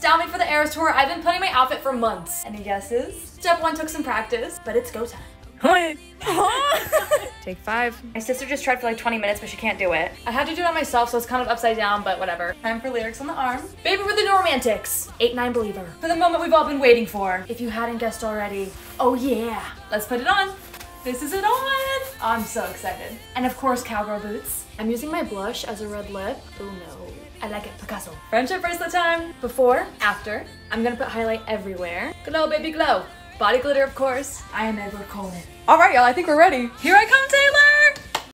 Down me for the Eras Tour, I've been planning my outfit for months. Any guesses? Step one took some practice, but it's go time. Take five. My sister just tried for like 20 minutes, but she can't do it. I had to do it on myself, so it's kind of upside down, but whatever. Time for lyrics on the arm. Baby with the New Romantics. 8-9 Believer. For the moment we've all been waiting for. If you hadn't guessed already, oh yeah. Let's put it on. This is it on. I'm so excited. And of course, cowgirl boots. I'm using my blush as a red lip. Oh no. I like it, Picasso. Friendship bracelet time. Before, after. I'm gonna put highlight everywhere. Glow, baby, glow. Body glitter, of course. I am Edward Cullen. All right, y'all, I think we're ready. Here I come, Taylor!